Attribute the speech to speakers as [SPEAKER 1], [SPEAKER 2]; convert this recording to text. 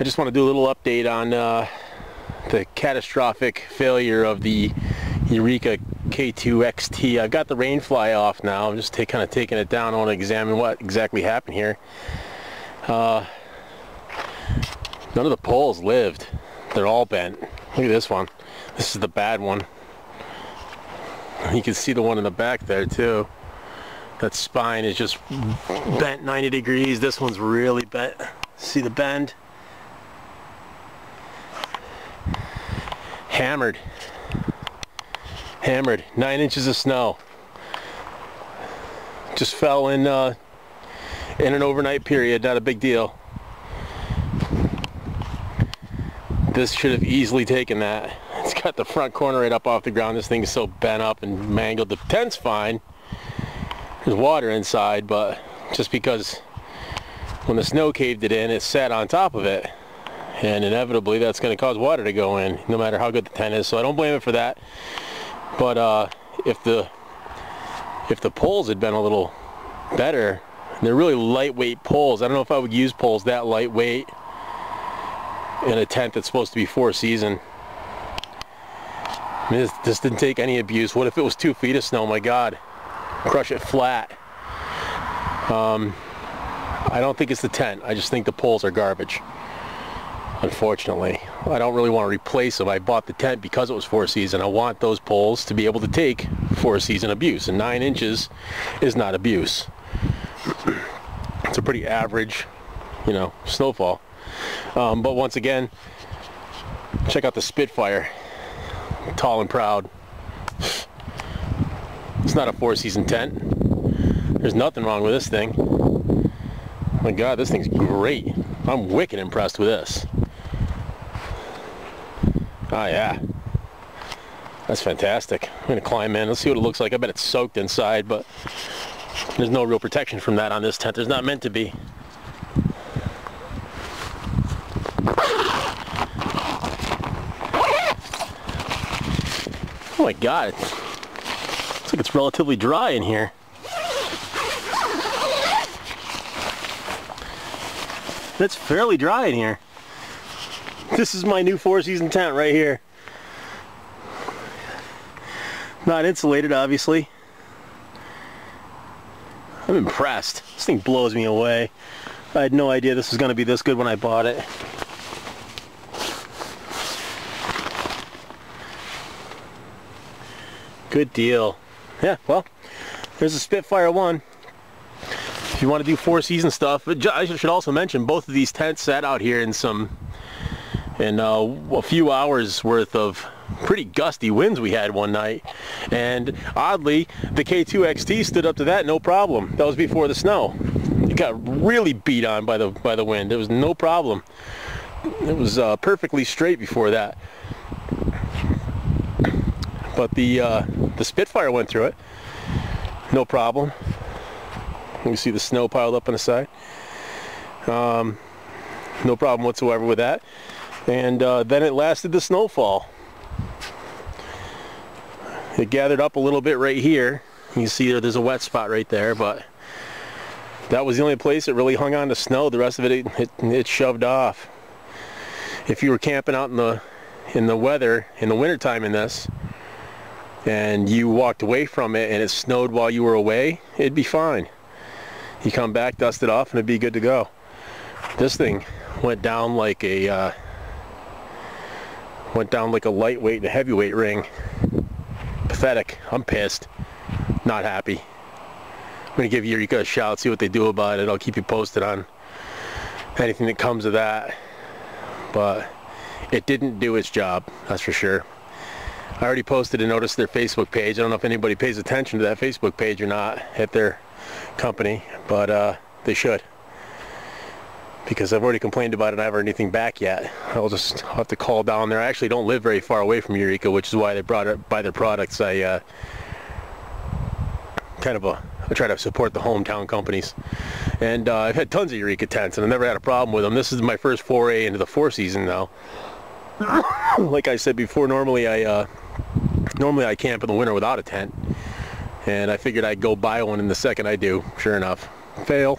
[SPEAKER 1] I just want to do a little update on uh, the catastrophic failure of the Eureka K2 XT. I've got the rain fly off now. I'm just kind of taking it down. I want to examine what exactly happened here. Uh, none of the poles lived. They're all bent. Look at this one. This is the bad one. You can see the one in the back there too. That spine is just bent 90 degrees. This one's really bent. See the bend? Hammered. Hammered. Nine inches of snow. Just fell in uh, in an overnight period. Not a big deal. This should have easily taken that. It's got the front corner right up off the ground. This thing is so bent up and mangled. The tent's fine. There's water inside but just because when the snow caved it in it sat on top of it and inevitably that's going to cause water to go in no matter how good the tent is so I don't blame it for that. But uh, if the if the poles had been a little better they're really lightweight poles I don't know if I would use poles that lightweight in a tent that's supposed to be four season. I mean, this, this didn't take any abuse. What if it was two feet of snow? My god. Crush it flat. Um, I don't think it's the tent. I just think the poles are garbage unfortunately. I don't really want to replace them. I bought the tent because it was four season. I want those poles to be able to take four season abuse and nine inches is not abuse. it's a pretty average, you know, snowfall. Um, but once again, check out the Spitfire. Tall and proud. It's not a four season tent. There's nothing wrong with this thing. my god, this thing's great. I'm wicked impressed with this. Oh yeah. That's fantastic. I'm to climb in. Let's see what it looks like. I bet it's soaked inside, but there's no real protection from that on this tent. There's not meant to be. Oh my god. Looks like it's relatively dry in here. That's fairly dry in here. This is my new four season tent right here. Not insulated obviously. I'm impressed. This thing blows me away. I had no idea this was going to be this good when I bought it. Good deal. Yeah, well, there's a Spitfire 1. If you want to do four season stuff, I should also mention both of these tents sat out here in some and uh, a few hours worth of pretty gusty winds we had one night. And oddly the K2 XT stood up to that no problem. That was before the snow. It got really beat on by the by the wind. It was no problem. It was uh, perfectly straight before that. But the uh, the Spitfire went through it. No problem. You see the snow piled up on the side. Um, no problem whatsoever with that and uh, then it lasted the snowfall. It gathered up a little bit right here. You see there's a wet spot right there, but that was the only place it really hung on to snow. The rest of it, it, it, it shoved off. If you were camping out in the in the weather in the wintertime in this, and you walked away from it and it snowed while you were away, it'd be fine. You come back, dust it off, and it'd be good to go. This thing went down like a uh, Went down like a lightweight and a heavyweight ring. Pathetic. I'm pissed. Not happy. I'm going to give Eureka a shout, see what they do about it. I'll keep you posted on anything that comes of that. But it didn't do its job, that's for sure. I already posted a notice to their Facebook page. I don't know if anybody pays attention to that Facebook page or not at their company, but uh, they should because I've already complained about it. and I haven't heard anything back yet. I'll just have to call down there. I actually don't live very far away from Eureka, which is why they brought buy their products. I uh, kind of a I try to support the hometown companies, and uh, I've had tons of Eureka tents, and I've never had a problem with them. This is my first foray into the four season now. like I said before, normally I uh, normally I camp in the winter without a tent, and I figured I'd go buy one in the second I do. Sure enough, fail.